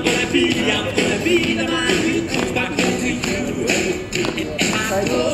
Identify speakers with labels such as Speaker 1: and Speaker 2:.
Speaker 1: I'm gonna be, I'm gonna be the man who comes back to you.